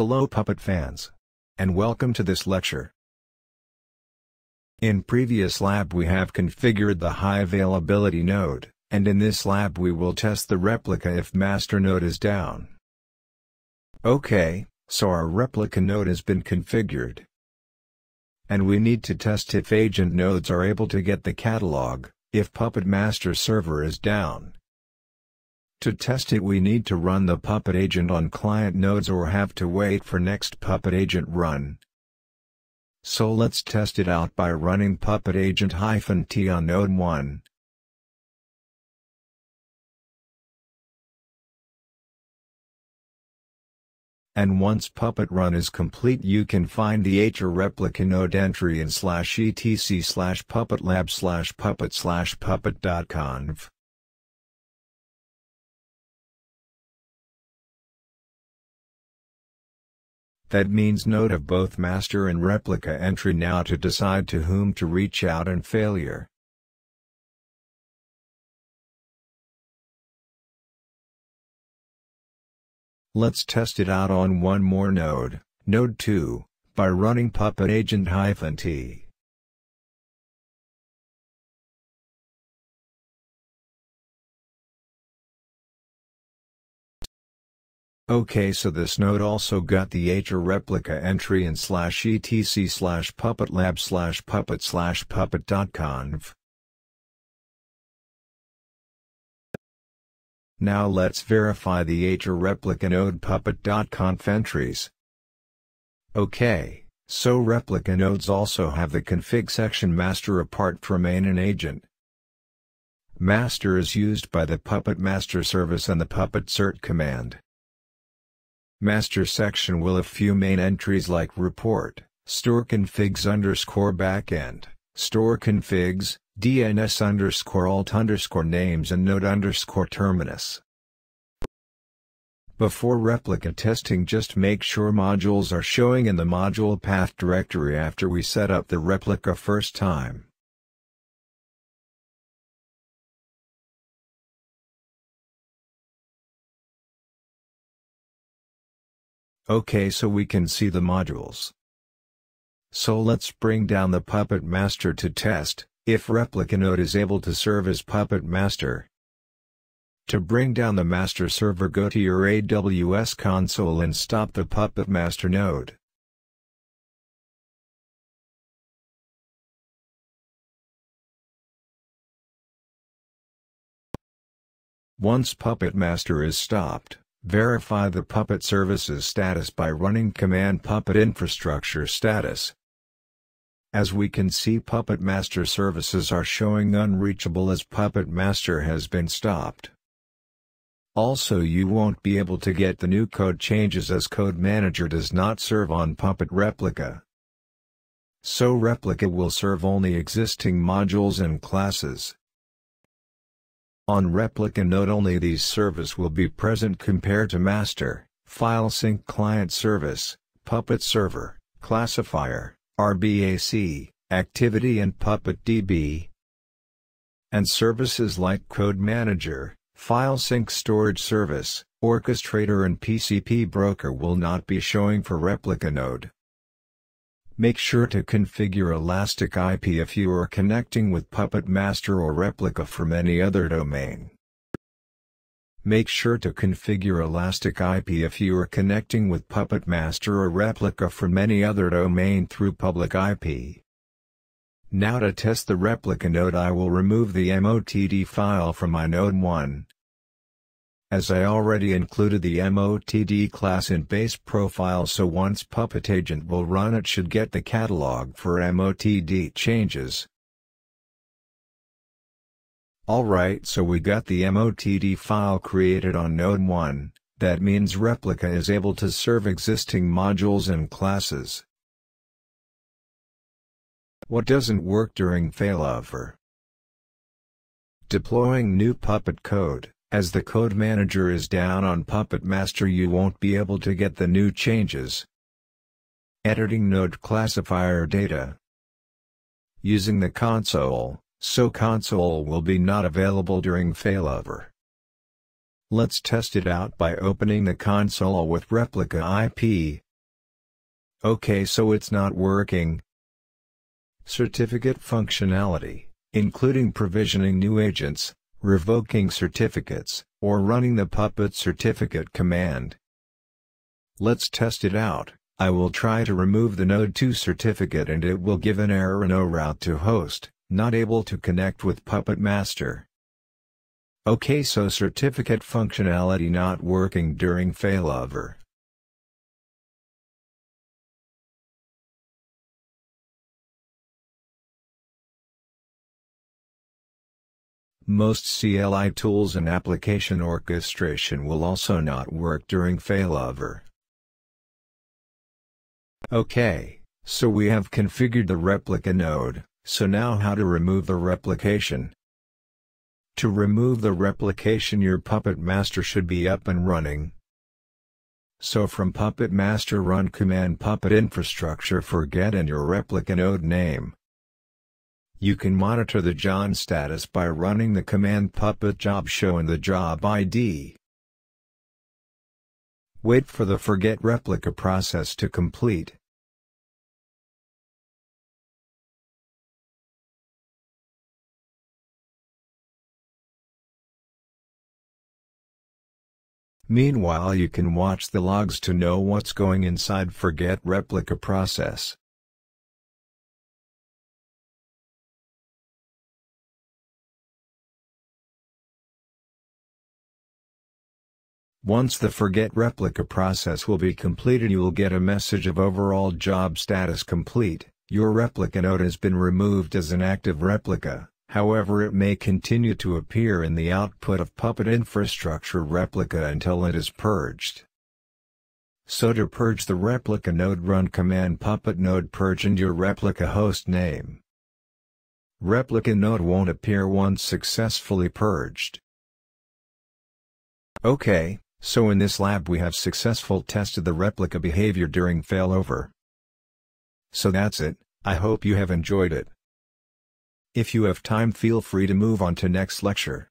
Hello Puppet fans! And welcome to this lecture. In previous lab we have configured the high availability node, and in this lab we will test the replica if master node is down. Okay, so our replica node has been configured. And we need to test if agent nodes are able to get the catalog, if Puppet master server is down. To test it we need to run the Puppet agent on client nodes or have to wait for next Puppet agent run. So let's test it out by running Puppet agent-t on node 1. And once Puppet run is complete you can find the HA replica node entry in slash etc slash puppetlab slash puppet slash puppet.conf. That means node of both master and replica entry now to decide to whom to reach out and failure. Let's test it out on one more node, node 2, by running puppet agent-t. Okay so this node also got the HA replica entry in slash etc slash puppetlab slash puppet slash puppet.conf. Now let's verify the HA replica node puppet.conf entries. Okay, so replica nodes also have the config section master apart from main and agent. Master is used by the Puppet master service and the Puppet cert command. Master section will have few main entries like report, store configs underscore backend, store configs, DNS underscore alt underscore names and node underscore terminus. Before replica testing just make sure modules are showing in the module path directory after we set up the replica first time. Okay so we can see the modules. So let's bring down the Puppet Master to test, if Replica node is able to serve as Puppet Master. To bring down the master server go to your AWS console and stop the Puppet Master node. Once Puppet Master is stopped, Verify the Puppet services status by running command puppet infrastructure status. As we can see Puppet Master services are showing unreachable as Puppet Master has been stopped. Also you won't be able to get the new code changes as Code Manager does not serve on Puppet Replica. So Replica will serve only existing modules and classes. On replica node only these service will be present compared to master, file sync client service, puppet server, classifier, RBAC, activity and puppet DB. And services like code manager, file sync storage service, orchestrator and PCP broker will not be showing for replica node. Make sure to configure Elastic IP if you are connecting with Puppet Master or Replica from any other domain. Make sure to configure Elastic IP if you are connecting with Puppet Master or Replica from any other domain through public IP. Now to test the replica node I will remove the MOTD file from my node 1. As I already included the MOTD class in base profile so once Puppet Agent will run it should get the catalog for MOTD changes. Alright so we got the MOTD file created on Node 1, that means Replica is able to serve existing modules and classes. What doesn't work during failover? Deploying new Puppet code. As the code manager is down on Puppet Master you won't be able to get the new changes. Editing node classifier data. Using the console, so console will be not available during failover. Let's test it out by opening the console with replica IP, Okay so it's not working. Certificate functionality, including provisioning new agents, revoking certificates, or running the Puppet certificate command. Let's test it out. I will try to remove the Node2 certificate and it will give an error no route to host, not able to connect with Puppet Master. Okay so certificate functionality not working during failover. Most CLI tools and application orchestration will also not work during failover. Okay, so we have configured the replica node, so now how to remove the replication. To remove the replication your Puppet Master should be up and running. So from Puppet Master run command Puppet infrastructure forget and your replica node name. You can monitor the job status by running the command puppet job show in the job ID. Wait for the forget replica process to complete. Meanwhile you can watch the logs to know what's going inside forget replica process. Once the forget replica process will be completed you will get a message of overall job status complete, your replica node has been removed as an active replica. However it may continue to appear in the output of Puppet infrastructure replica until it is purged. So to purge the replica node run command puppet node purge and your replica host name. Replica node won't appear once successfully purged. Okay, so in this lab we have successful tested the replica behavior during failover. So that's it, I hope you have enjoyed it. If you have time feel free to move on to next lecture.